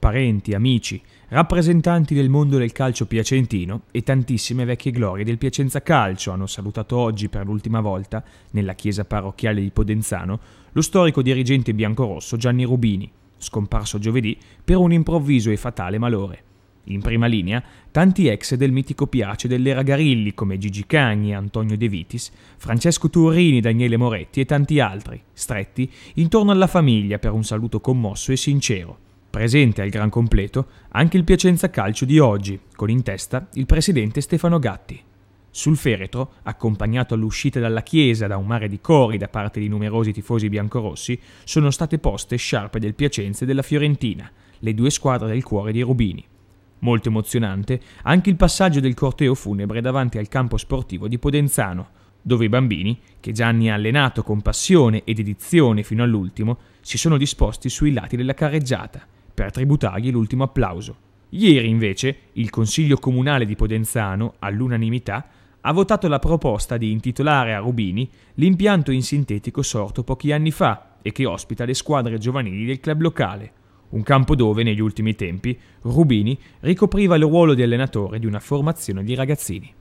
parenti, amici, rappresentanti del mondo del calcio piacentino e tantissime vecchie glorie del Piacenza Calcio hanno salutato oggi per l'ultima volta, nella chiesa parrocchiale di Podenzano, lo storico dirigente biancorosso Gianni Rubini, scomparso giovedì per un improvviso e fatale malore. In prima linea, tanti ex del mitico Piace dell'era Garilli come Gigi Cagni, Antonio De Vitis, Francesco Turini, Daniele Moretti e tanti altri, stretti intorno alla famiglia per un saluto commosso e sincero. Presente al gran completo anche il Piacenza Calcio di oggi, con in testa il presidente Stefano Gatti. Sul feretro, accompagnato all'uscita dalla chiesa da un mare di cori da parte di numerosi tifosi biancorossi, sono state poste sciarpe del Piacenza e della Fiorentina, le due squadre del cuore di Rubini. Molto emozionante anche il passaggio del corteo funebre davanti al campo sportivo di Podenzano, dove i bambini, che Gianni ha allenato con passione ed edizione fino all'ultimo, si sono disposti sui lati della carreggiata per tributargli l'ultimo applauso. Ieri, invece, il Consiglio Comunale di Podenzano, all'unanimità, ha votato la proposta di intitolare a Rubini l'impianto in sintetico sorto pochi anni fa e che ospita le squadre giovanili del club locale, un campo dove negli ultimi tempi Rubini ricopriva il ruolo di allenatore di una formazione di ragazzini.